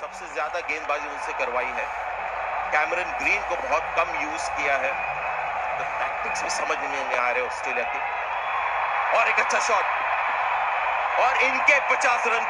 सबसे ज़्यादा गेंदबाजी उनसे करवाई है। कैमरन ग्रीन को बहुत कम यूज़ किया है। तो टैक्टिक्स भी समझ में नहीं आ रहे ऑस्ट्रेलिया के। और एक अच्छा शॉट और इनके 50 रन